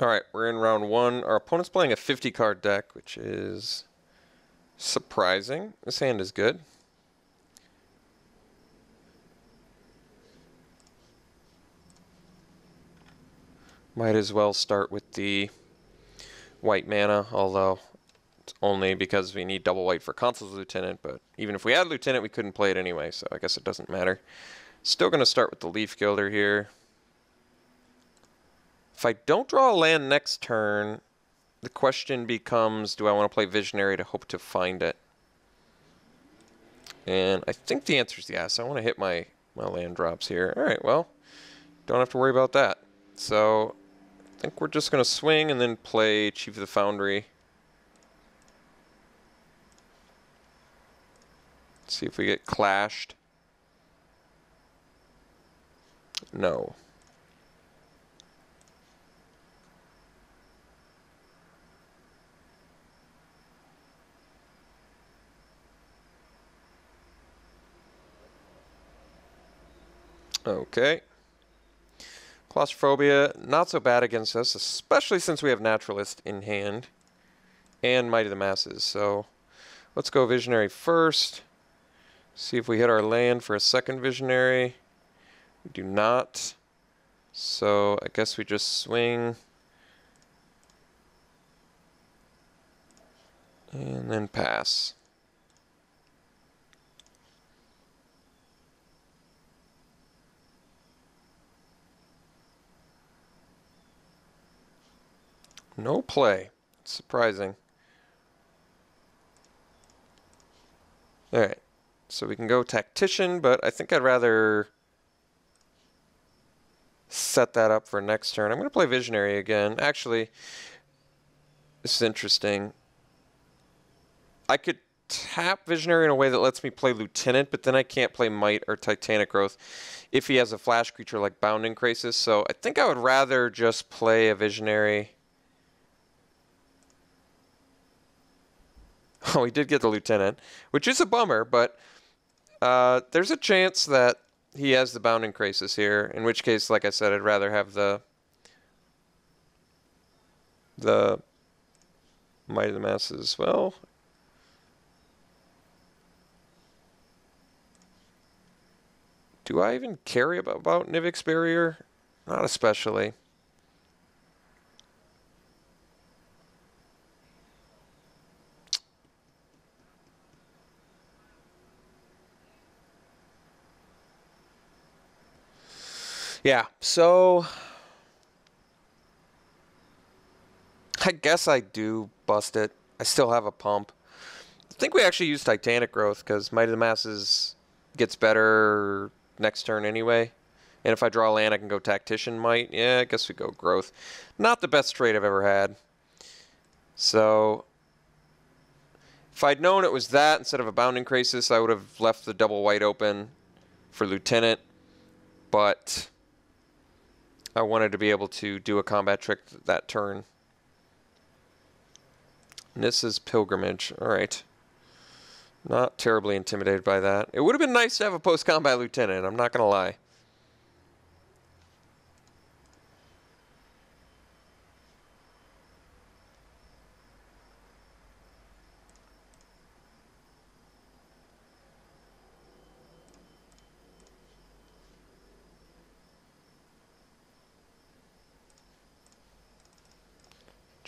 All right, we're in round one. Our opponent's playing a 50 card deck, which is surprising. This hand is good. Might as well start with the white mana, although it's only because we need double white for Consul's Lieutenant, but even if we had Lieutenant, we couldn't play it anyway, so I guess it doesn't matter. Still going to start with the Leaf Gilder here. If I don't draw a land next turn, the question becomes, do I want to play Visionary to hope to find it? And I think the answer is yes. I want to hit my, my land drops here. All right, well, don't have to worry about that. So I think we're just going to swing and then play Chief of the Foundry. See if we get clashed. No. Okay. Claustrophobia, not so bad against us, especially since we have Naturalist in hand and Might of the Masses. So let's go Visionary first. See if we hit our land for a second Visionary. We do not. So I guess we just swing. And then pass. No play. It's surprising. Alright. So we can go Tactician, but I think I'd rather set that up for next turn. I'm going to play Visionary again. Actually, this is interesting. I could tap Visionary in a way that lets me play Lieutenant, but then I can't play Might or Titanic Growth if he has a flash creature like Bounding Krasis. So I think I would rather just play a Visionary Oh, he did get the lieutenant, which is a bummer, but uh, there's a chance that he has the bounding krasis here. In which case, like I said, I'd rather have the the might of the masses. as Well, do I even care about, about Nivix barrier? Not especially. Yeah, so I guess I do bust it. I still have a pump. I think we actually use Titanic Growth because Might of the Masses gets better next turn anyway. And if I draw land, I can go Tactician Might. Yeah, I guess we go Growth. Not the best trade I've ever had. So if I'd known it was that instead of a Bounding Krasis, I would have left the double white open for Lieutenant. But I wanted to be able to do a combat trick that turn. Is Pilgrimage. All right. Not terribly intimidated by that. It would have been nice to have a post-combat lieutenant, I'm not going to lie.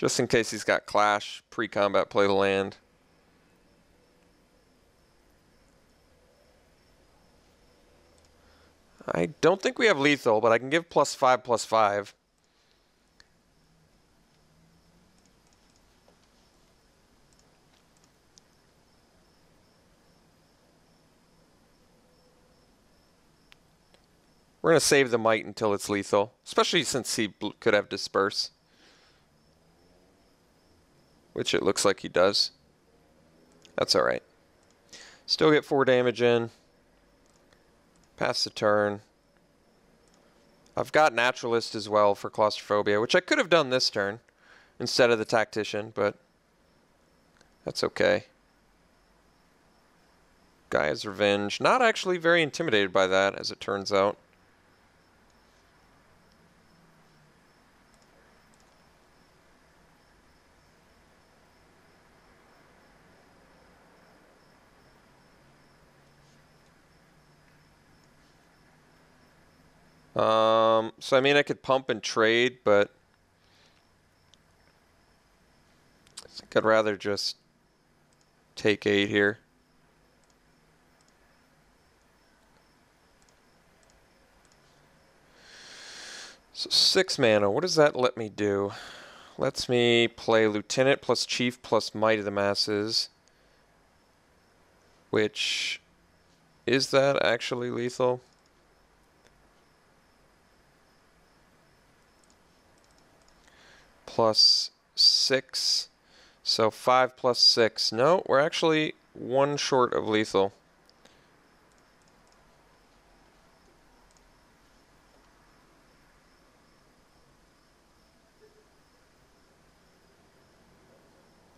Just in case he's got Clash, pre-combat play the land. I don't think we have lethal, but I can give plus five, plus five. We're going to save the might until it's lethal, especially since he could have disperse which it looks like he does. That's alright. Still get 4 damage in. Pass the turn. I've got Naturalist as well for Claustrophobia, which I could have done this turn instead of the Tactician, but that's okay. Gaia's Revenge. Not actually very intimidated by that, as it turns out. Um, so I mean, I could pump and trade, but I think I'd rather just take eight here. So six mana, what does that let me do? Lets me play Lieutenant plus Chief plus Might of the Masses. Which, is that actually lethal? Plus six, so five plus six. No, we're actually one short of lethal.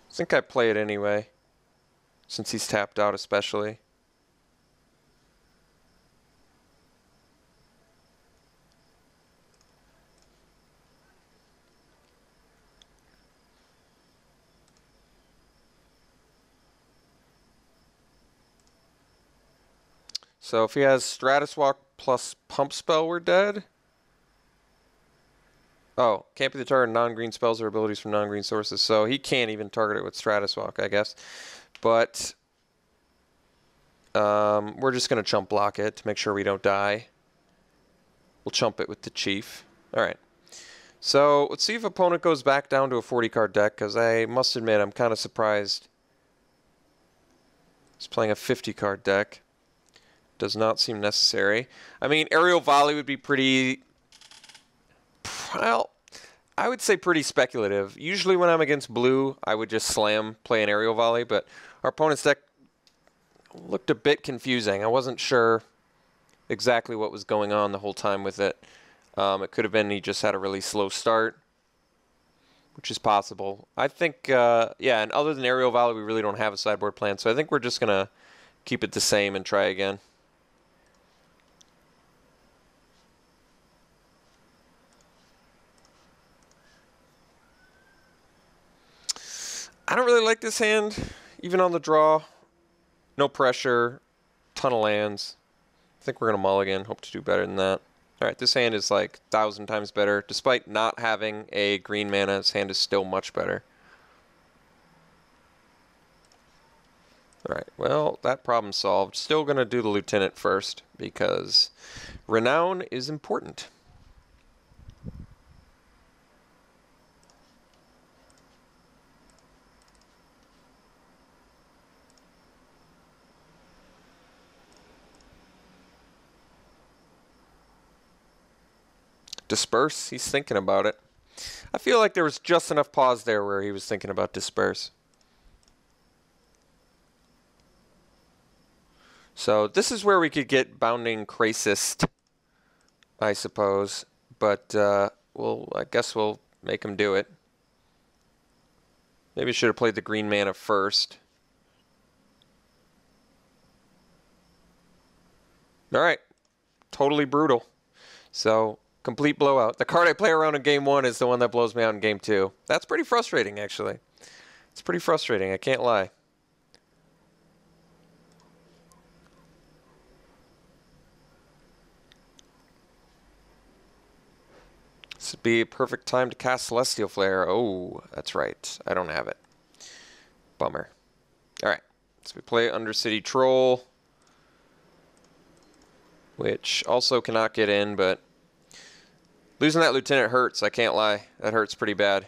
I think I play it anyway, since he's tapped out especially. So if he has Stratus Walk plus Pump Spell, we're dead. Oh, can't be the target non-green spells or abilities from non-green sources. So he can't even target it with Stratus Walk, I guess. But um, we're just going to chump block it to make sure we don't die. We'll chump it with the Chief. All right. So let's see if opponent goes back down to a 40 card deck, because I must admit I'm kind of surprised. He's playing a 50 card deck. Does not seem necessary. I mean, aerial volley would be pretty well, I would say pretty speculative. Usually when I'm against blue, I would just slam, play an aerial volley, but our opponent's deck looked a bit confusing. I wasn't sure exactly what was going on the whole time with it. Um, it could have been he just had a really slow start, which is possible. I think, uh, yeah, and other than aerial volley, we really don't have a sideboard plan, so I think we're just going to keep it the same and try again. I don't really like this hand, even on the draw. No pressure, ton of lands. I think we're going to mulligan, hope to do better than that. Alright, this hand is like a thousand times better. Despite not having a green mana, this hand is still much better. Alright, well, that problem solved. Still going to do the Lieutenant first, because Renown is important. Disperse. He's thinking about it. I feel like there was just enough pause there where he was thinking about disperse. So this is where we could get Bounding Krasis, I suppose. But uh, well, I guess we'll make him do it. Maybe should have played the green mana first. All right. Totally brutal. So Complete blowout. The card I play around in game one is the one that blows me out in game two. That's pretty frustrating, actually. It's pretty frustrating, I can't lie. This would be a perfect time to cast Celestial Flare. Oh, that's right. I don't have it. Bummer. Alright, so we play Undercity Troll, which also cannot get in, but Losing that lieutenant hurts, I can't lie. That hurts pretty bad.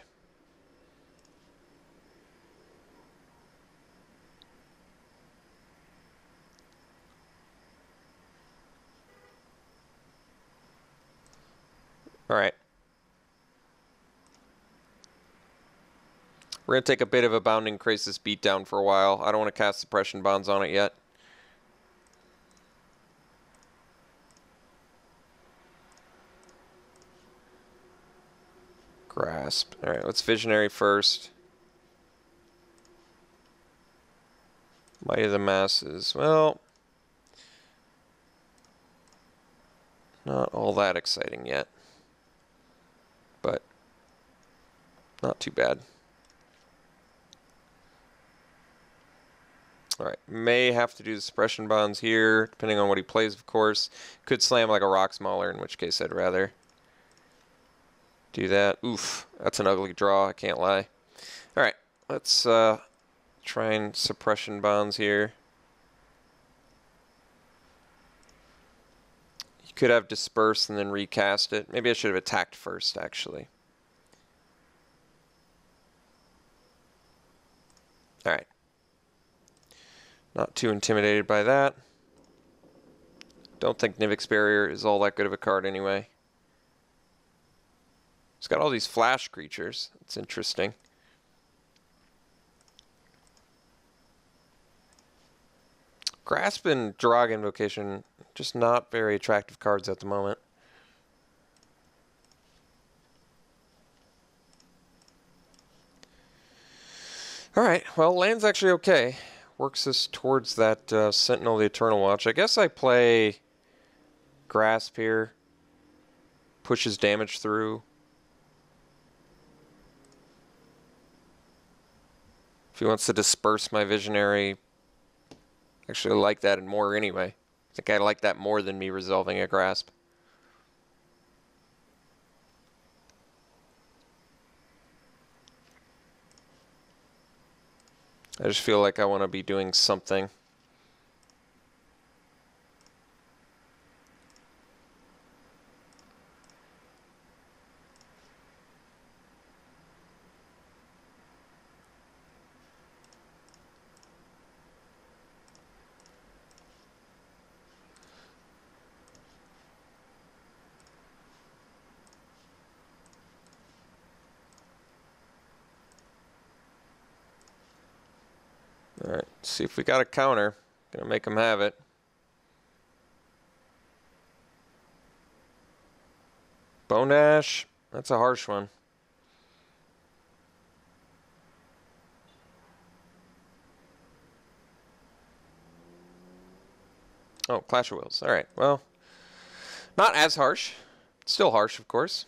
All right. We're going to take a bit of a Bounding Krasis beatdown for a while. I don't want to cast Suppression Bonds on it yet. Grasp. Alright, let's Visionary first. Might of the Masses. Well, not all that exciting yet. But not too bad. Alright, may have to do the suppression bonds here, depending on what he plays, of course. Could slam like a rock smaller, in which case I'd rather. Do that. Oof, that's an ugly draw, I can't lie. Alright, let's uh, try and suppression bonds here. You could have dispersed and then recast it. Maybe I should have attacked first, actually. Alright. Not too intimidated by that. Don't think Nivix Barrier is all that good of a card anyway. It's got all these flash creatures. It's interesting. Grasp and Durag Invocation, just not very attractive cards at the moment. Alright, well, land's actually okay. Works us towards that uh, Sentinel the Eternal Watch. I guess I play Grasp here. Pushes damage through. If he wants to disperse my Visionary, actually I like that and more anyway. I think I like that more than me resolving a Grasp. I just feel like I want to be doing something. Alright, see if we got a counter. Gonna make them have it. Bone that's a harsh one. Oh, Clash of Wills. Alright, well, not as harsh. Still harsh, of course.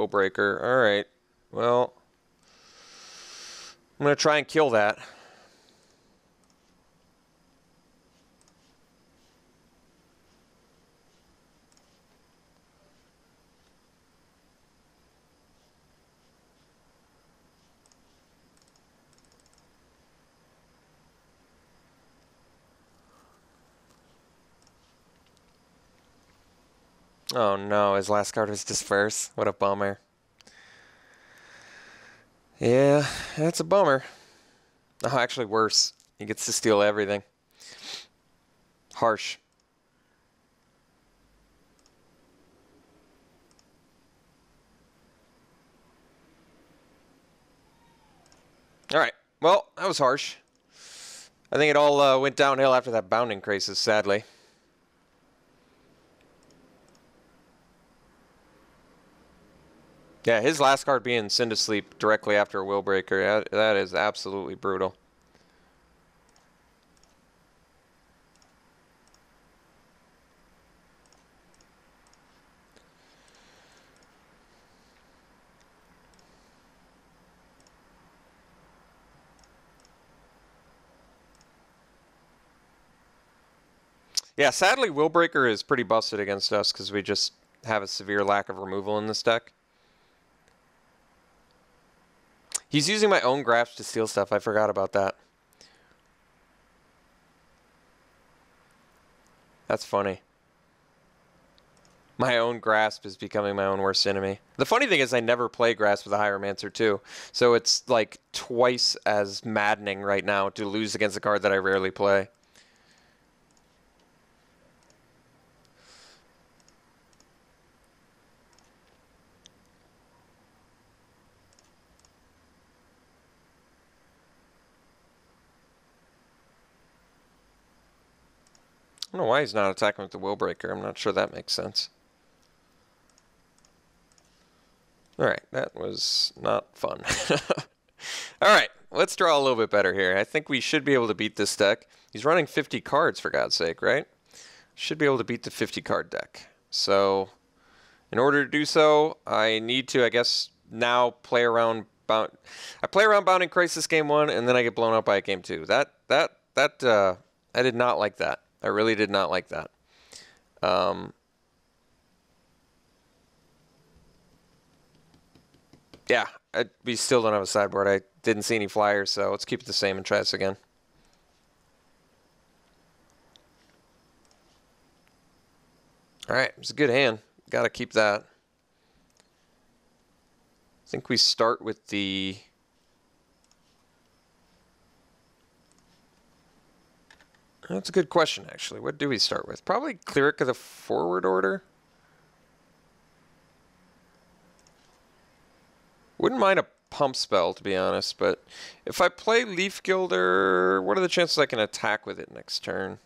Willbreaker. All right. Well, I'm going to try and kill that. Oh no, his last card was Disperse. What a bummer. Yeah, that's a bummer. Oh, actually worse. He gets to steal everything. Harsh. All right. Well, that was harsh. I think it all uh, went downhill after that bounding krasis, sadly. Yeah, his last card being Send to Sleep directly after a Willbreaker, that, is absolutely brutal. Yeah, sadly, Willbreaker is pretty busted against us because we just have a severe lack of removal in this deck. He's using my own grasp to steal stuff. I forgot about that. That's funny. My own grasp is becoming my own worst enemy. The funny thing is I never play grasp with a hieromancer too. So it's like twice as maddening right now to lose against a card that I rarely play. Don't know why he's not attacking with the Willbreaker. I'm not sure that makes sense. Alright, that was not fun. Alright, let's draw a little bit better here. I think we should be able to beat this deck. He's running 50 cards, for God's sake, right? Should be able to beat the 50 card deck. So, in order to do so, I need to, I guess, now play around bound. I play around Bounding Krasis game one, and then I get blown up by game two. That that that uh, I did not like that. I really did not like that. Um, yeah, I, we still don't have a sideboard. I didn't see any flyers, so let's keep it the same and try this again. All right, it's a good hand. Got to keep that. I think we start with the That's a good question, actually. What do we start with? Probably Cleric of the Forward Order. Wouldn't mind a pump spell, to be honest, but if I play Leaf Gilder, what are the chances I can attack with it next turn?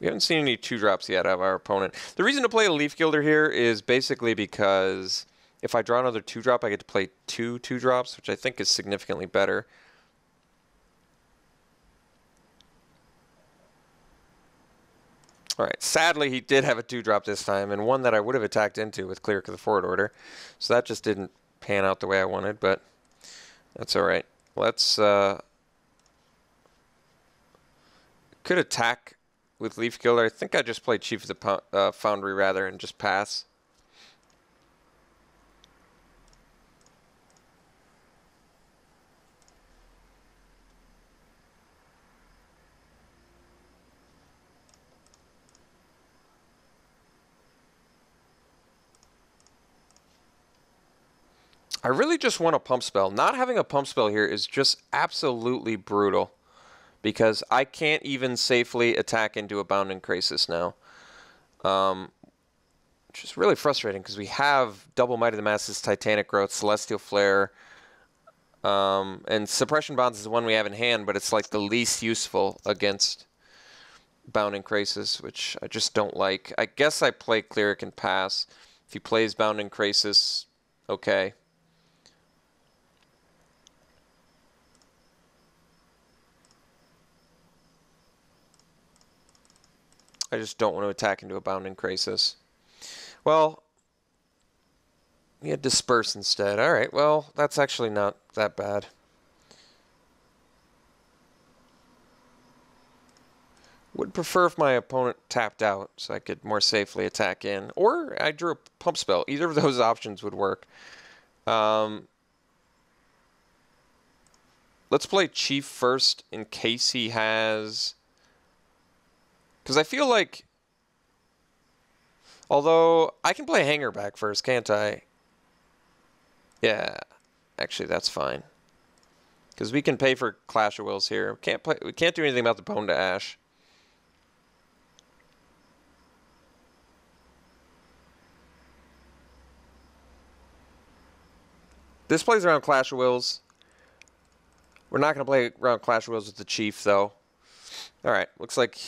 We haven't seen any two drops yet of our opponent. The reason to play a Leaf Gilder here is basically because if I draw another two drop, I get to play two two drops, which I think is significantly better. All right. Sadly, he did have a two drop this time, and one that I would have attacked into with Cleric of the Forward Order. So that just didn't pan out the way I wanted, but that's all right. Let's. Uh, could attack with Leaf Gilder. I think I just played Chief of the uh, Foundry rather and just pass. I really just want a pump spell. Not having a pump spell here is just absolutely brutal because I can't even safely attack into a Bounding Krasis now. Um, which is really frustrating because we have Double Might of the Masses, Titanic Growth, Celestial Flare, um, and Suppression Bonds is the one we have in hand, but it's like the least useful against Bounding Krasis, which I just don't like. I guess I play Cleric and pass. If he plays Bounding Krasis, okay. I just don't want to attack into a Bounding Krasis. Well, we had Disperse instead. All right, well, that's actually not that bad. Would prefer if my opponent tapped out so I could more safely attack in. Or I drew a pump spell. Either of those options would work. Um, let's play Chief first in case he has because I feel like, although I can play hanger back first, can't I? Yeah, actually that's fine. Because we can pay for Clash of Wills here. Can't play. We can't do anything about the Bone to Ash. This plays around Clash of Wills. We're not going to play around Clash of Wills with the Chief, though. All right, looks like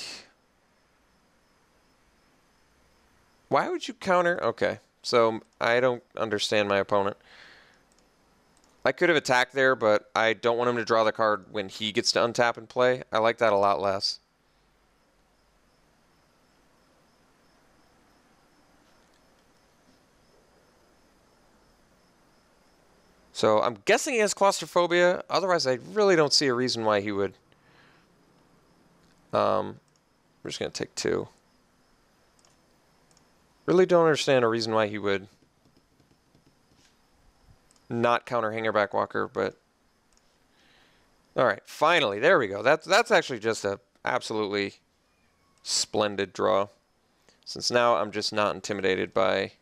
Why would you counter? Okay, so I don't understand my opponent. I could have attacked there, but I don't want him to draw the card when he gets to untap and play. I like that a lot less. So I'm guessing he has claustrophobia. Otherwise, I really don't see a reason why he would. Um, we're just going to take two. Really don't understand a reason why he would not counter Hangerback Walker, but all right, finally, there we go. That's that's actually just a absolutely splendid draw. Since now I'm just not intimidated by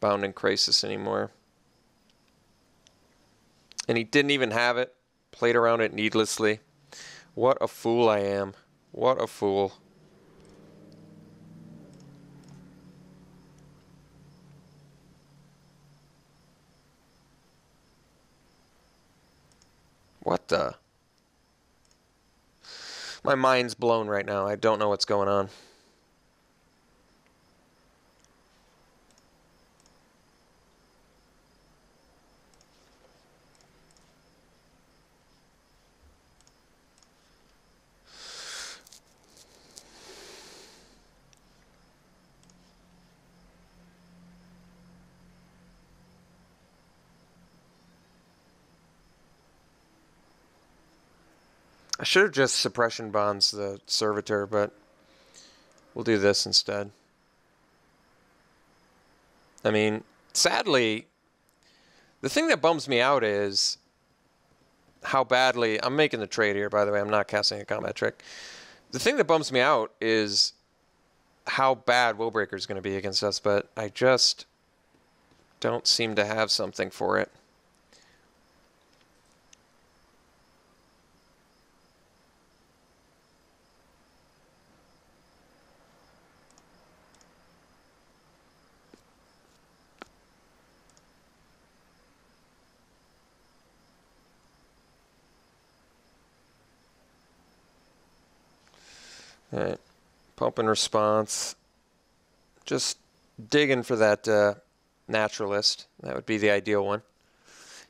Bounding Krasis anymore. And he didn't even have it. Played around it needlessly. What a fool I am. What a fool. What the? My mind's blown right now. I don't know what's going on. I should have just suppression bonds the servitor, but we'll do this instead. I mean, sadly, the thing that bums me out is how badly I'm making the trade here. By the way, I'm not casting a combat trick. The thing that bums me out is how bad Willbreaker is going to be against us, but I just don't seem to have something for it. All right. Pump and response. Just digging for that uh, naturalist. That would be the ideal one.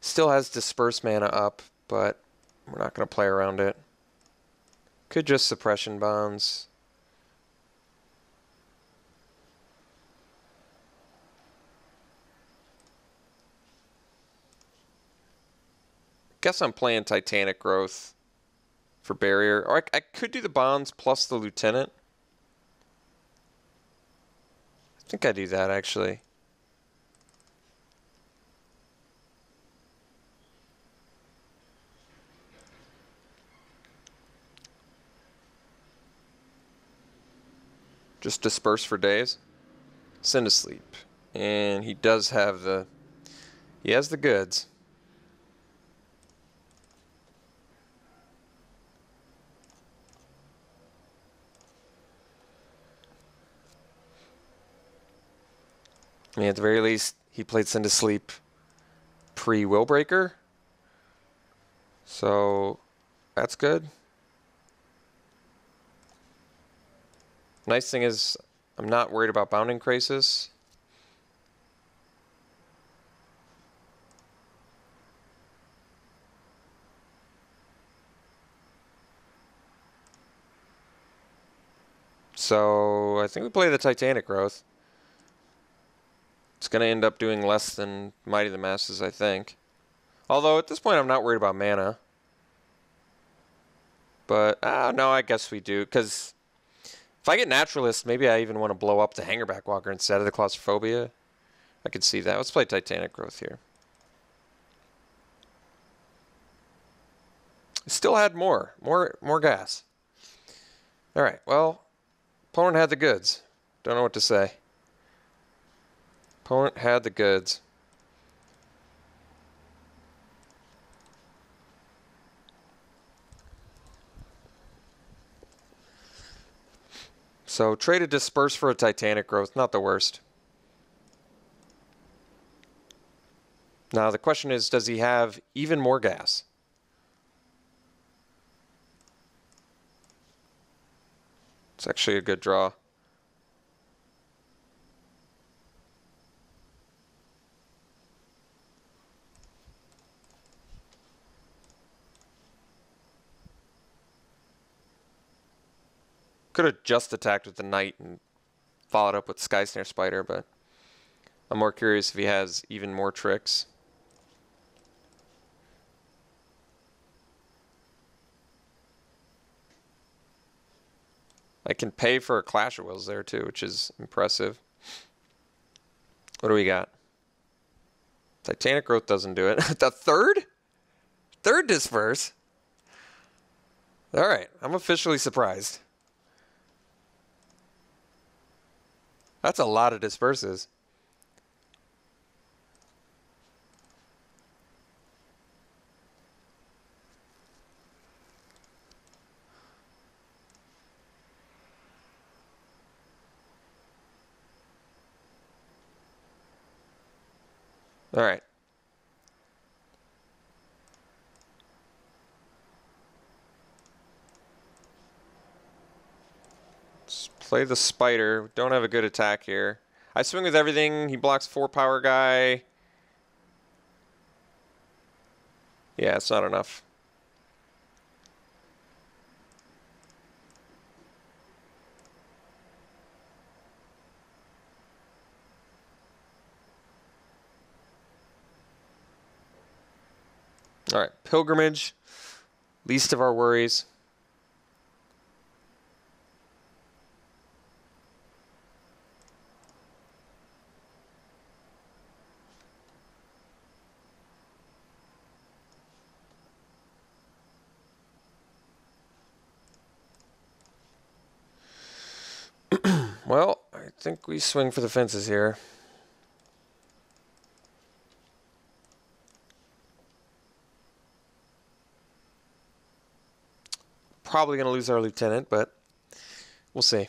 Still has disperse mana up, but we're not going to play around it. Could just suppression bonds. Guess I'm playing Titanic Growth for barrier. Or I, I could do the bonds plus the lieutenant. I think I do that actually. Just disperse for days. Send to sleep. And he does have the he has the goods. I mean, at the very least, he played Send to Sleep pre Willbreaker. So that's good. Nice thing is, I'm not worried about Bounding Krasis. So I think we play the Titanic Growth. It's going to end up doing less than Might of the Masses, I think. Although at this point, I'm not worried about mana. But, uh, no, I guess we do. Because if I get Naturalist, maybe I even want to blow up the Hangerback Walker instead of the Claustrophobia. I could see that. Let's play Titanic Growth here. Still had more. More, more gas. All right, well, opponent had the goods. Don't know what to say. Opponent had the goods. So trade traded disperse for a Titanic growth, not the worst. Now the question is, does he have even more gas? It's actually a good draw. Could have just attacked with the knight and followed up with Skysnare Spider, but I'm more curious if he has even more tricks. I can pay for a Clash of Wills there too, which is impressive. What do we got? Titanic Growth doesn't do it. the third? Third disperse? All right, I'm officially surprised. That's a lot of disperses. All right. Play the spider. Don't have a good attack here. I swing with everything. He blocks four power guy. Yeah, it's not enough. All right, pilgrimage. Least of our worries. Think we swing for the fences here. Probably going to lose our lieutenant, but we'll see.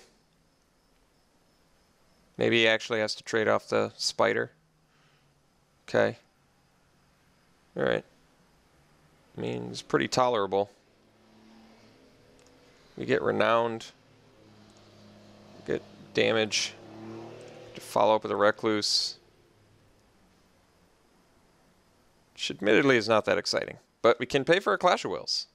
Maybe he actually has to trade off the spider. Okay. All right. I mean, it's pretty tolerable. We get renowned. Get damage. Follow up with a recluse. Which admittedly is not that exciting. But we can pay for a Clash of Wills.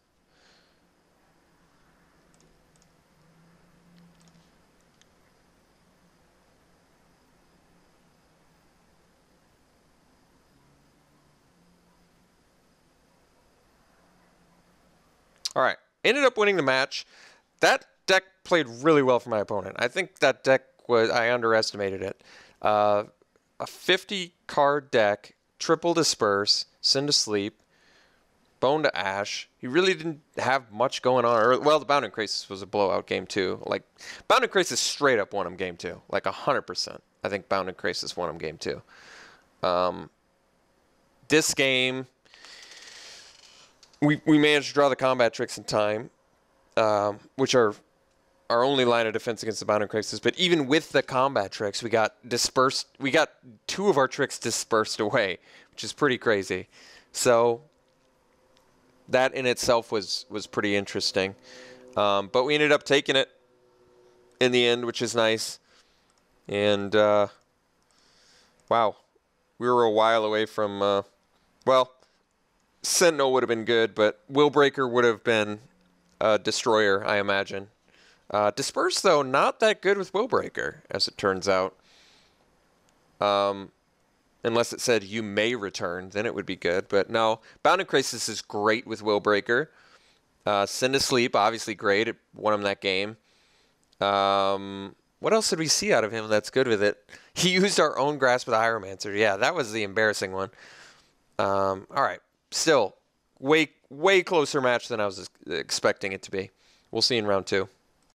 All right. Ended up winning the match. That deck played really well for my opponent. I think that deck was, I underestimated it. Uh, a 50 card deck, triple disperse, send to sleep, bone to ash. He really didn't have much going on. well, the Bound and Krasis was a blowout game too. Like Bound and Krasis straight up won him game two, like hundred percent. I think Bound and Krasis won him game two. Um, this game, we, we managed to draw the combat tricks in time, um, which are our only line of defense against the Bound Krasis. But even with the combat tricks, we got dispersed. We got two of our tricks dispersed away, which is pretty crazy. So that in itself was was pretty interesting. Um, but we ended up taking it in the end, which is nice. And uh, wow, we were a while away from. Uh, well, Sentinel would have been good, but Willbreaker would have been a destroyer, I imagine. Uh, Disperse, though, not that good with Willbreaker, as it turns out. Um, unless it said you may return, then it would be good. But no, Bound Krasis is great with Willbreaker. Uh, Send to Sleep, obviously great. It won him that game. Um, what else did we see out of him that's good with it? He used our own Grasp of the Hieromancer. Yeah, that was the embarrassing one. Um, all right still way way closer match than I was expecting it to be. We'll see in round two.